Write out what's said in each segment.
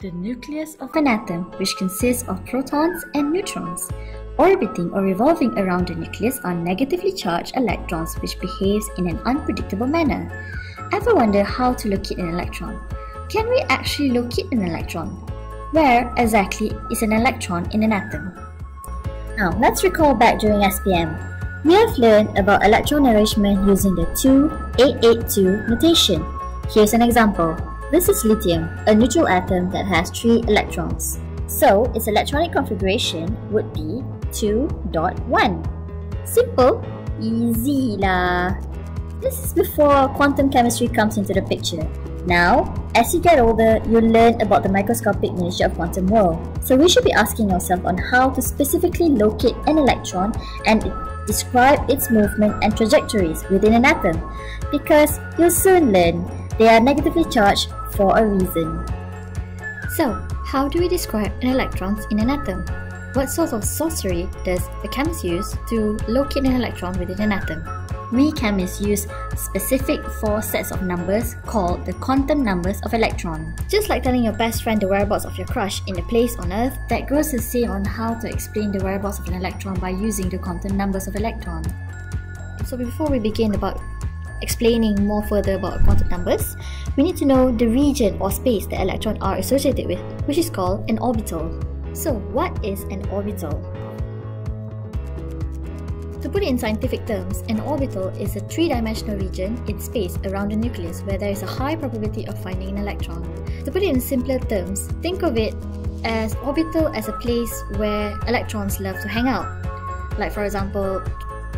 The nucleus of an atom, which consists of protons and neutrons. Orbiting or revolving around the nucleus are negatively charged electrons which behaves in an unpredictable manner. Ever wonder how to locate an electron? Can we actually locate an electron? Where exactly is an electron in an atom? Now, let's recall back during SPM. We have learned about electron arrangement using the 2882 notation. Here's an example. This is lithium, a neutral atom that has 3 electrons. So, its electronic configuration would be 2.1. Simple, easy lah. This is before quantum chemistry comes into the picture. Now, as you get older, you learn about the microscopic nature of quantum world. So we should be asking ourselves on how to specifically locate an electron and describe its movement and trajectories within an atom. Because you'll soon learn they are negatively charged for a reason. So, how do we describe an electron in an atom? What sort of sorcery does a chemist use to locate an electron within an atom? We chemists use specific four sets of numbers called the quantum numbers of electron. Just like telling your best friend the whereabouts of your crush in a place on Earth, that goes the same on how to explain the whereabouts of an electron by using the quantum numbers of electron. So before we begin about explaining more further about quantum numbers, we need to know the region or space that electrons are associated with, which is called an orbital. So, what is an orbital? To put it in scientific terms, an orbital is a three-dimensional region in space around the nucleus where there is a high probability of finding an electron. To put it in simpler terms, think of it as orbital as a place where electrons love to hang out. Like for example,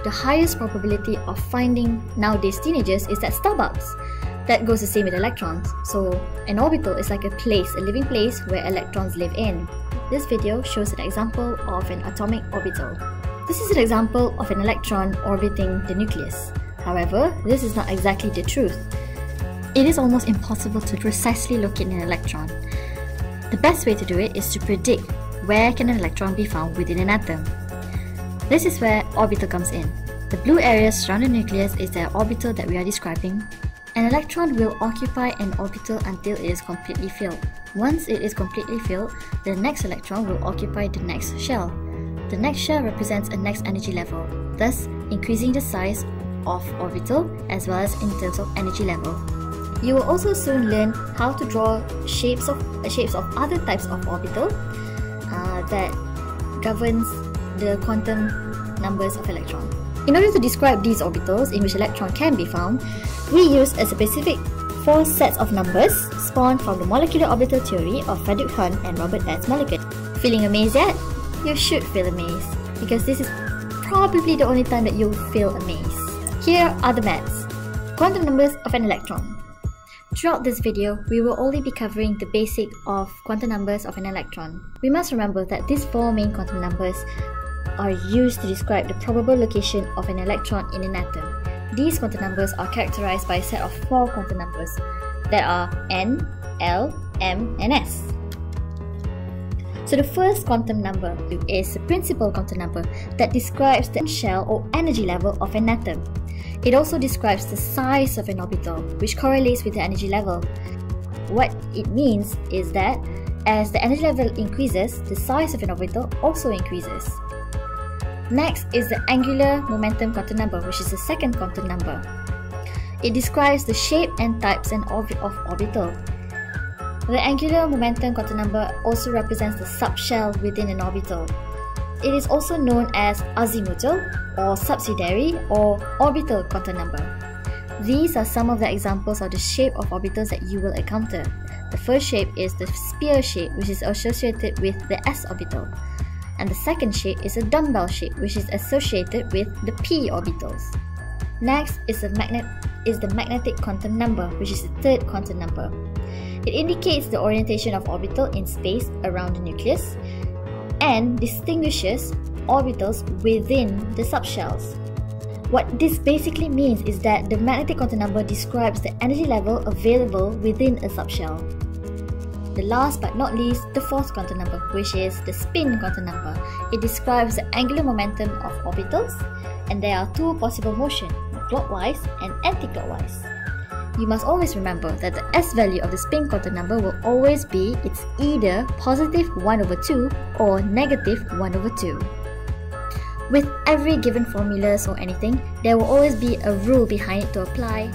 the highest probability of finding nowadays teenagers is at Starbucks. That goes the same with electrons. So, an orbital is like a place, a living place where electrons live in. This video shows an example of an atomic orbital. This is an example of an electron orbiting the nucleus. However, this is not exactly the truth. It is almost impossible to precisely locate an electron. The best way to do it is to predict where can an electron be found within an atom. This is where orbital comes in. The blue areas surround the nucleus is the orbital that we are describing. An electron will occupy an orbital until it is completely filled. Once it is completely filled, the next electron will occupy the next shell. The next shell represents a next energy level, thus increasing the size of orbital as well as in terms of energy level. You will also soon learn how to draw shapes of shapes of other types of orbital uh, that governs the quantum numbers of electron. In order to describe these orbitals in which electron can be found, we use a specific four sets of numbers spawned from the molecular orbital theory of Frederick Hund and Robert S. Mulliken. Feeling amazed yet? You should feel amazed, because this is probably the only time that you'll feel amazed. Here are the maths. Quantum numbers of an electron. Throughout this video, we will only be covering the basic of quantum numbers of an electron. We must remember that these four main quantum numbers are used to describe the probable location of an electron in an atom. These quantum numbers are characterized by a set of four quantum numbers that are n, l, m, and s. So the first quantum number is the principal quantum number that describes the shell or energy level of an atom. It also describes the size of an orbital, which correlates with the energy level. What it means is that as the energy level increases, the size of an orbital also increases. Next is the angular momentum quantum number, which is the second quantum number. It describes the shape and types and orbit of orbital. The angular momentum quantum number also represents the subshell within an orbital. It is also known as azimuthal or subsidiary or orbital quantum number. These are some of the examples of the shape of orbitals that you will encounter. The first shape is the sphere shape, which is associated with the s orbital and the second shape is a dumbbell shape which is associated with the p orbitals. Next is is the magnetic quantum number which is the third quantum number. It indicates the orientation of orbital in space around the nucleus and distinguishes orbitals within the subshells. What this basically means is that the magnetic quantum number describes the energy level available within a subshell the last but not least, the fourth quantum number, which is the spin quantum number. It describes the angular momentum of orbitals, and there are two possible motion, clockwise and anti-clockwise. you must always remember that the S value of the spin quantum number will always be it's either positive 1 over 2 or negative 1 over 2. With every given formulas or anything, there will always be a rule behind it to apply.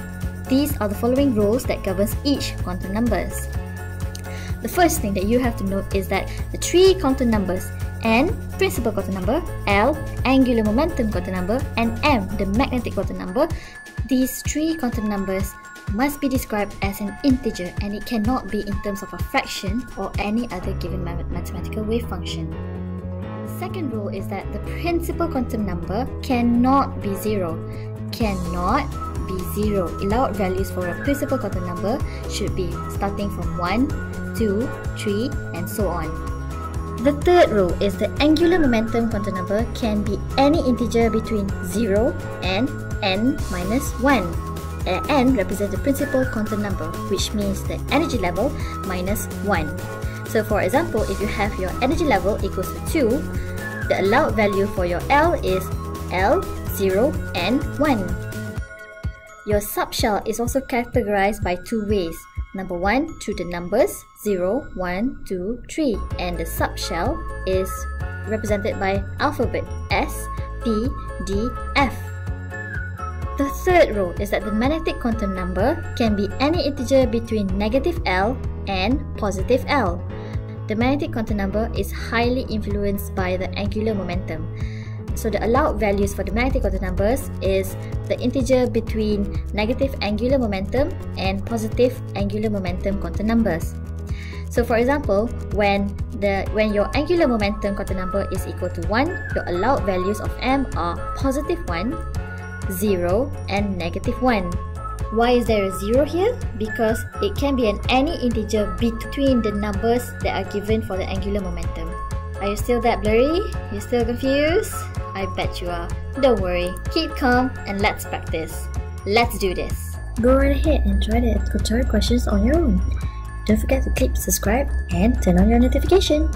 These are the following rules that governs each quantum numbers. The first thing that you have to note is that the three quantum numbers N, principal quantum number, L, angular momentum quantum number, and M, the magnetic quantum number, these three quantum numbers must be described as an integer and it cannot be in terms of a fraction or any other given mathematical wave function. The second rule is that the principal quantum number cannot be zero. Cannot be zero. Allowed values for a principal quantum number should be starting from 1, 2, 3, and so on. The third rule is the angular momentum quantum number can be any integer between 0 and n minus 1 n represents the principal quantum number, which means the energy level minus 1. So for example, if you have your energy level equals to 2, the allowed value for your L is L, 0, and 1. Your subshell is also categorized by two ways. Number 1 through the numbers 0, 1, 2, 3 and the subshell is represented by alphabet S, P, D, F. The third rule is that the magnetic quantum number can be any integer between negative L and positive L. The magnetic quantum number is highly influenced by the angular momentum. So the allowed values for the magnetic quantum numbers is the integer between negative angular momentum and positive angular momentum quantum numbers. So for example, when the when your angular momentum quantum number is equal to 1, your allowed values of m are positive 1, 0 and negative 1. Why is there a 0 here? Because it can be an any integer between the numbers that are given for the angular momentum. Are you still that blurry? You still confused? I bet you are. Don't worry, keep calm and let's practice. Let's do this. Go right ahead and try the tutorial questions on your own. Don't forget to click subscribe and turn on your notification.